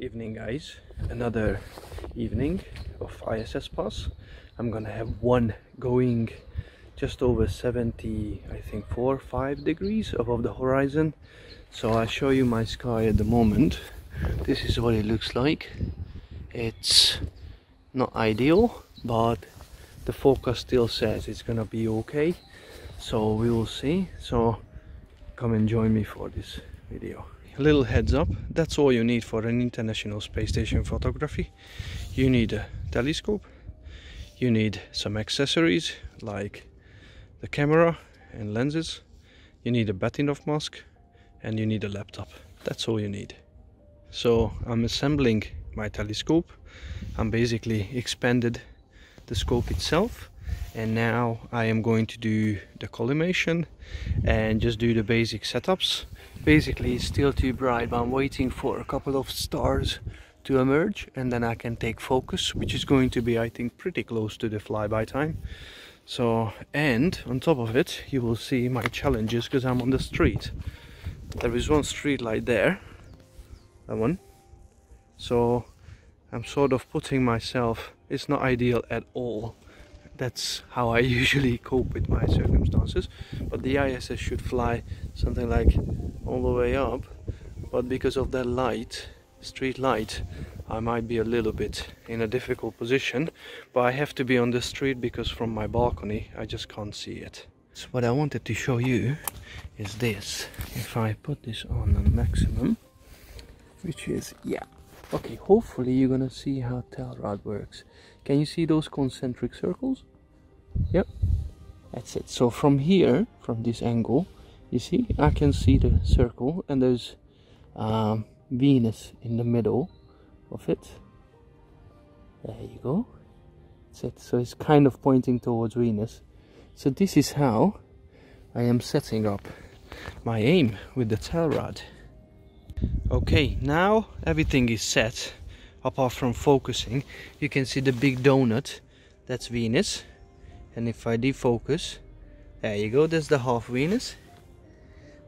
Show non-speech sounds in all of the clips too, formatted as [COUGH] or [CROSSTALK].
evening guys. Another evening of ISS pass. I'm gonna have one going just over 70 I think 4 5 degrees above the horizon. So I'll show you my sky at the moment. This is what it looks like. It's not ideal but the forecast still says it's gonna be okay. So we will see. So come and join me for this video. A little heads up that's all you need for an international space station photography. You need a telescope you need some accessories like the camera and lenses you need a Bahtinov mask and you need a laptop. That's all you need. So I'm assembling my telescope. I'm basically expanded the scope itself and now I am going to do the collimation and just do the basic setups. Basically it's still too bright but I'm waiting for a couple of stars to emerge and then I can take focus which is going to be I think pretty close to the flyby time. So and on top of it you will see my challenges because I'm on the street. There is one street light there that one. So I'm sort of putting myself it's not ideal at all that's how I [LAUGHS] usually cope with my circumstances. But the ISS should fly something like all the way up. But because of that light street light I might be a little bit in a difficult position. But I have to be on the street because from my balcony I just can't see it. So what I wanted to show you is this. If I put this on the maximum which is yeah. Okay hopefully you're gonna see how Telrad works. Can you see those concentric circles yep. That's it. So from here from this angle you see I can see the circle and there's um, Venus in the middle of it. There you go. That's it. So it's kind of pointing towards Venus. So this is how I am setting up my aim with the Telrad okay now everything is set apart from focusing you can see the big donut that's Venus and if I defocus there you go that's the half Venus.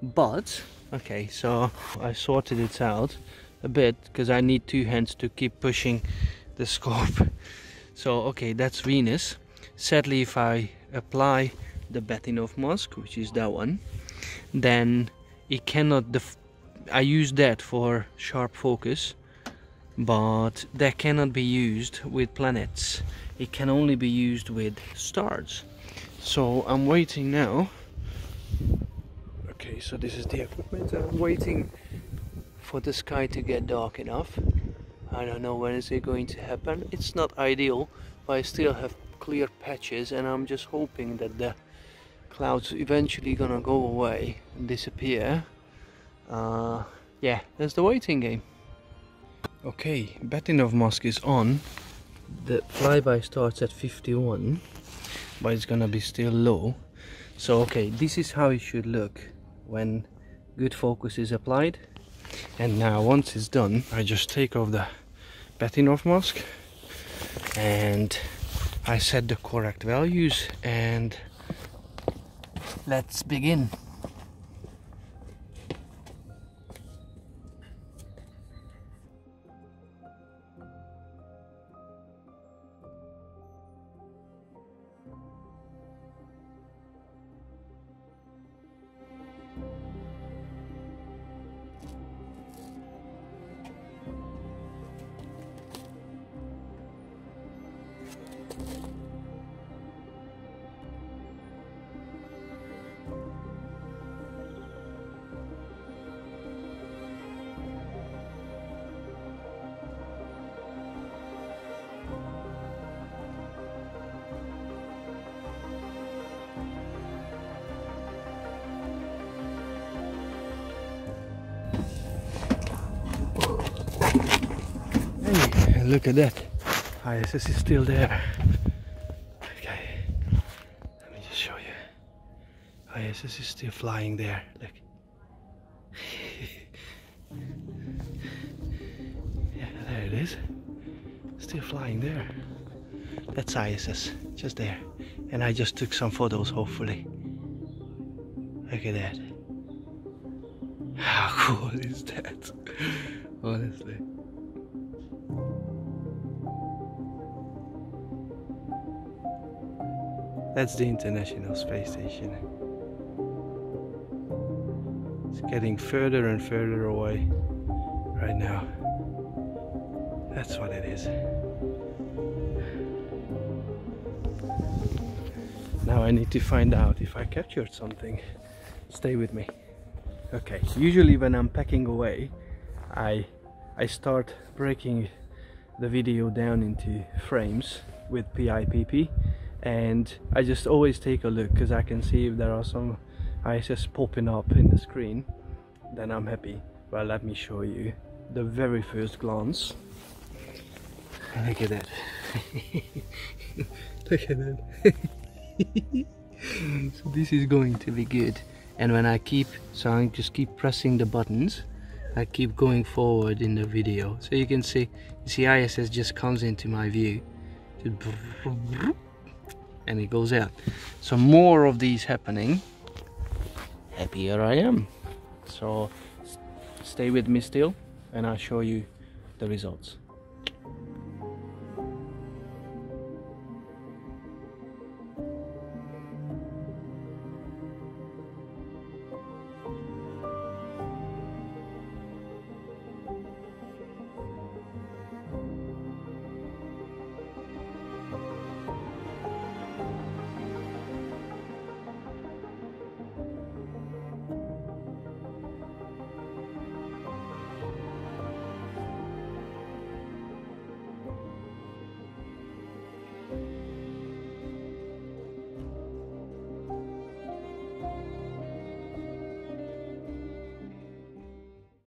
But okay so I sorted it out a bit because I need two hands to keep pushing the scope. [LAUGHS] So okay that's Venus. Sadly if I apply the Bahtinov mask which is that one then it cannot I use that for sharp focus but that cannot be used with planets. It can only be used with stars. So I'm waiting now. Okay so this is the equipment. I'm waiting for the sky to get dark enough. I don't know when is it going to happen. It's not ideal but I still have clear patches and I'm just hoping that the clouds eventually gonna go away and disappear. Uh, yeah that's the waiting game okay Bahtinov mask is on. The flyby starts at 51 but it's gonna be still low. So okay this is how it should look when good focus is applied. And now once it's done I just take off the Bahtinov mask and I set the correct values and let's begin Hey, look at that. ISS is still there. Okay, let me just show you. Oh, ISS is still flying there. Look. [LAUGHS] yeah, there it is. Still flying there. That's ISS, just there. And I just took some photos, hopefully. Look at that. [LAUGHS] How cool is that? [LAUGHS] Honestly. That's the International Space Station. It's getting further and further away right now. That's what it is. Now I need to find out if I captured something. Stay with me. Okay, usually when I'm packing away, I I start breaking the video down into frames with PIPP and I just always take a look because I can see if there are some ISS popping up in the screen then I'm happy. Well let me show you the very first glance. Look at that. [LAUGHS] Look at that. [LAUGHS] So this is going to be good. And when I keep so I just keep pressing the buttons I keep going forward in the video. So you can see you see ISS just comes into my view and it goes out. So more of these happening. Happier I am. So stay with me still and I'll show you the results